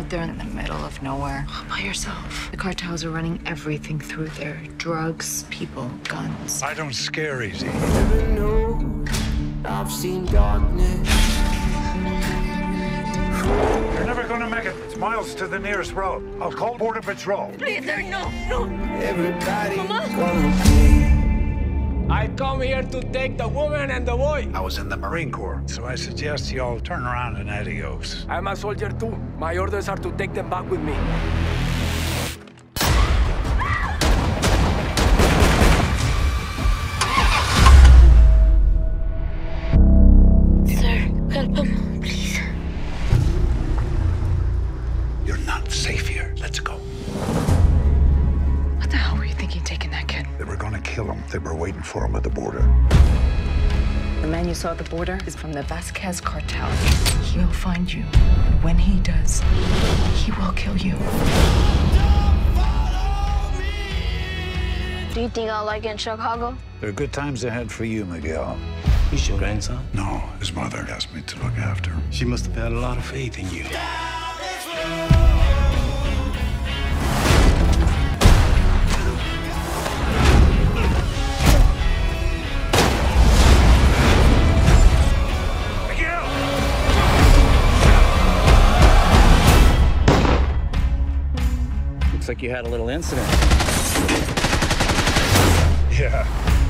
there in the middle of nowhere, all by yourself. The cartels are running everything through there drugs, people, guns. I don't scare easy. Never know. I've seen darkness. You're never gonna make it. It's miles to the nearest road. I'll call Border Patrol. Please, there, no, no. Everybody Mama. Gonna pay. I come here to take the woman and the boy. I was in the Marine Corps, so I suggest you all turn around and adios. I'm a soldier too. My orders are to take them back with me. Kill him. They were waiting for him at the border. The man you saw at the border is from the Vasquez cartel. He'll find you. When he does, he will kill you. Do you think I'll like it in Chicago? There are good times ahead for you, Miguel. He's your grandson. No, his mother asked me to look after him. She must have had a lot of faith in you. Miguel! Like you had a little incident. Yeah.